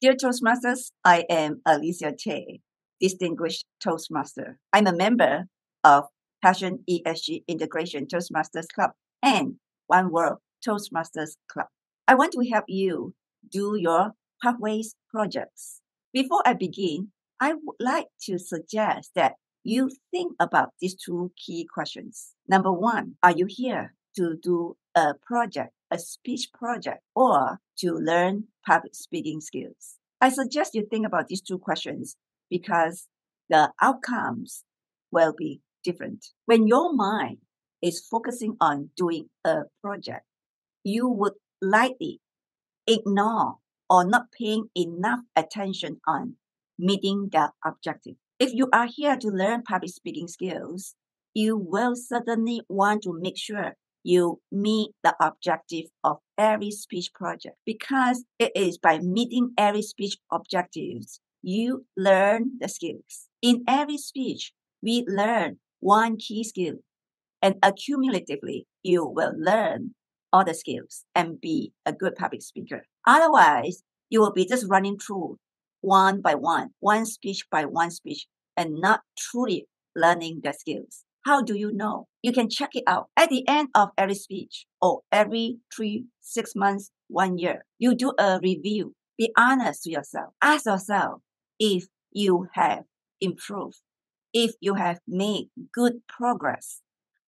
Dear Toastmasters, I am Elysia Teh, Distinguished Toastmaster. I'm a member of Passion ESG Integration Toastmasters Club and One World Toastmasters Club. I want to help you do your pathways projects. Before I begin, I would like to suggest that you think about these two key questions. Number one, are you here to do a project, a speech project, or to learn public speaking skills? I suggest you think about these two questions because the outcomes will be different. When your mind is focusing on doing a project, you would likely ignore or not paying enough attention on meeting the objective. If you are here to learn public speaking skills, you will certainly want to make sure you meet the objective of every speech project because it is by meeting every speech objectives you learn the skills. In every speech, we learn one key skill and accumulatively you will learn all the skills and be a good public speaker. Otherwise, you will be just running through one by one, one speech by one speech, and not truly learning the skills. How do you know? You can check it out at the end of every speech or every three, six months, one year. You do a review. Be honest to yourself. Ask yourself if you have improved, if you have made good progress.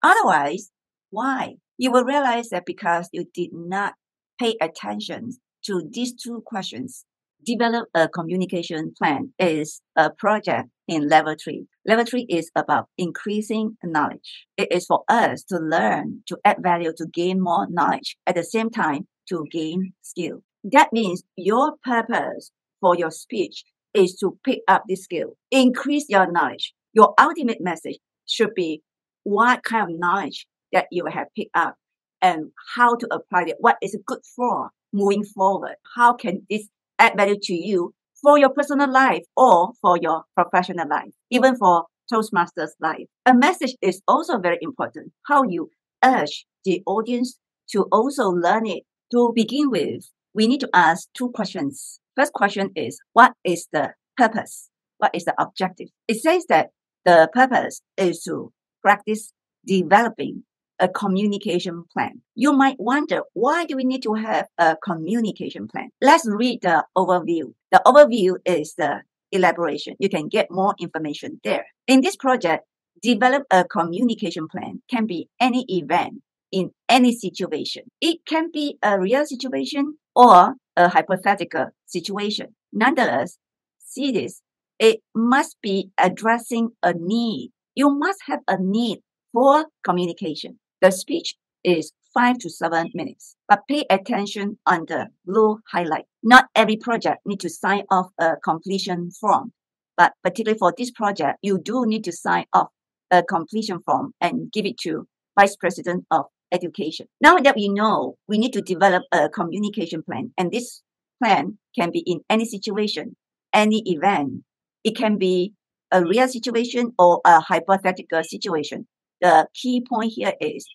Otherwise, why? You will realize that because you did not pay attention to these two questions, develop a communication plan is a project in level three. Level three is about increasing knowledge. It is for us to learn, to add value, to gain more knowledge at the same time to gain skill. That means your purpose for your speech is to pick up this skill, increase your knowledge. Your ultimate message should be what kind of knowledge that you have picked up and how to apply it. What is good for moving forward? How can this add value to you for your personal life or for your professional life, even for Toastmasters life? A message is also very important. How you urge the audience to also learn it. To begin with, we need to ask two questions. First question is, what is the purpose? What is the objective? It says that the purpose is to practice developing a communication plan. You might wonder, why do we need to have a communication plan? Let's read the overview. The overview is the elaboration. You can get more information there. In this project, develop a communication plan can be any event in any situation. It can be a real situation or a hypothetical situation. Nonetheless, see this. It must be addressing a need. You must have a need for communication. The speech is five to seven minutes, but pay attention on the blue highlight. Not every project need to sign off a completion form, but particularly for this project, you do need to sign off a completion form and give it to Vice President of Education. Now that we know, we need to develop a communication plan, and this plan can be in any situation, any event. It can be a real situation or a hypothetical situation the key point here is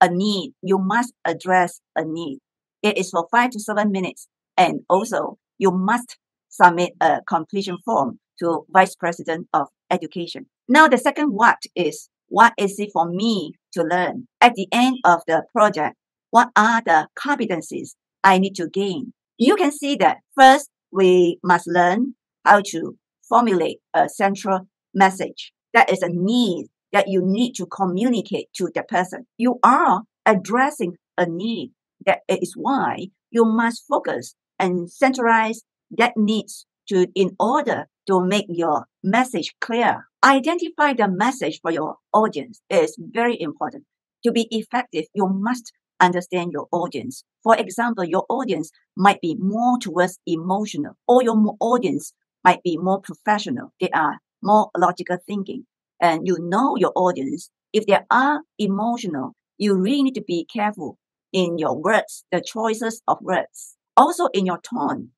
a need. You must address a need. It is for five to seven minutes. And also, you must submit a completion form to Vice President of Education. Now, the second what is what is it for me to learn? At the end of the project, what are the competencies I need to gain? You can see that first, we must learn how to formulate a central message. That is a need that you need to communicate to the person. You are addressing a need. That is why you must focus and centralize that needs to in order to make your message clear. Identify the message for your audience is very important. To be effective, you must understand your audience. For example, your audience might be more towards emotional or your audience might be more professional. They are more logical thinking and you know your audience, if they are emotional, you really need to be careful in your words, the choices of words. Also in your tone,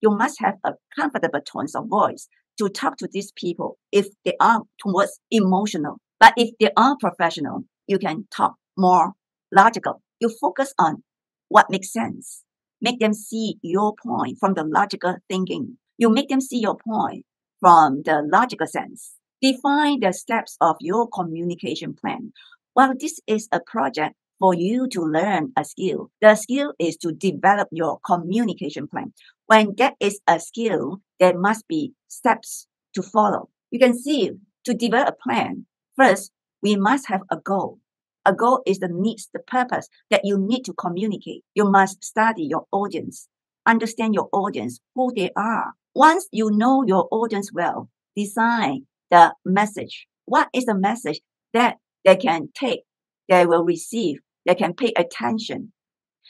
you must have a comfortable tones of voice to talk to these people if they are towards emotional. But if they are professional, you can talk more logical. You focus on what makes sense. make them see your point from the logical thinking. You make them see your point from the logical sense. Define the steps of your communication plan. Well, this is a project for you to learn a skill. The skill is to develop your communication plan. When that is a skill, there must be steps to follow. You can see to develop a plan, first, we must have a goal. A goal is the needs, the purpose that you need to communicate. You must study your audience, understand your audience, who they are. Once you know your audience well, design the message. What is the message that they can take, they will receive, they can pay attention,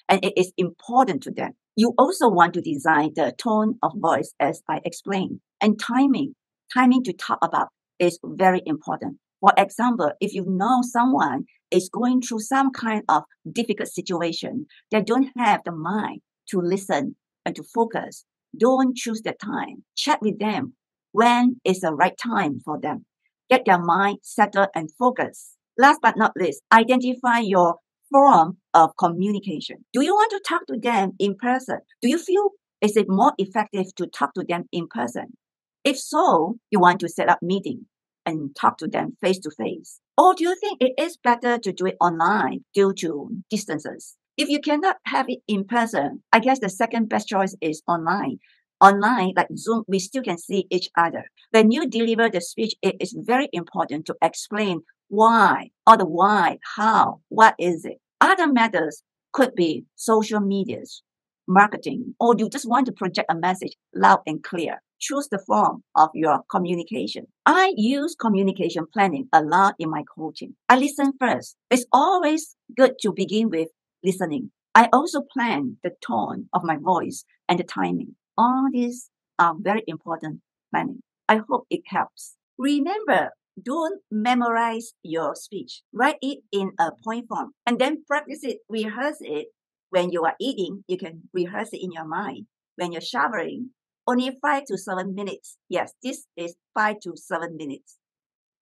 and it is important to them. You also want to design the tone of voice as I explained and timing. Timing to talk about is very important. For example, if you know someone is going through some kind of difficult situation, they don't have the mind to listen and to focus. Don't choose the time. Chat with them when is the right time for them. Get their mind settled and focused. Last but not least, identify your form of communication. Do you want to talk to them in person? Do you feel is it more effective to talk to them in person? If so, you want to set up meeting and talk to them face to face. Or do you think it is better to do it online due to distances? If you cannot have it in person, I guess the second best choice is online. Online, like Zoom, we still can see each other. When you deliver the speech, it is very important to explain why, or the why, how, what is it. Other methods could be social medias, marketing, or you just want to project a message loud and clear. Choose the form of your communication. I use communication planning a lot in my coaching. I listen first. It's always good to begin with listening. I also plan the tone of my voice and the timing. All these are very important planning. I hope it helps. Remember, don't memorize your speech. Write it in a point form and then practice it, rehearse it. When you are eating, you can rehearse it in your mind. When you're showering, only five to seven minutes. Yes, this is five to seven minutes.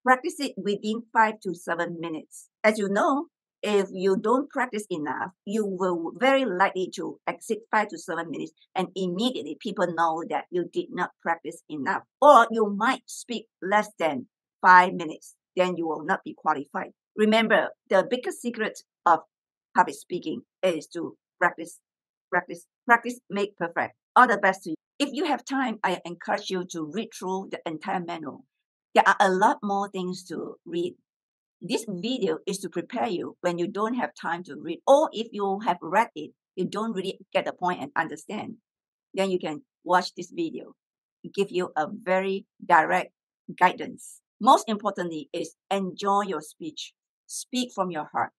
Practice it within five to seven minutes. As you know, if you don't practice enough, you will very likely to exceed five to seven minutes and immediately people know that you did not practice enough. Or you might speak less than five minutes, then you will not be qualified. Remember, the biggest secret of public speaking is to practice, practice, practice, make perfect. All the best to you. If you have time, I encourage you to read through the entire manual. There are a lot more things to read this video is to prepare you when you don't have time to read, or if you have read it, you don't really get the point and understand, then you can watch this video. It give you a very direct guidance. Most importantly is enjoy your speech. Speak from your heart.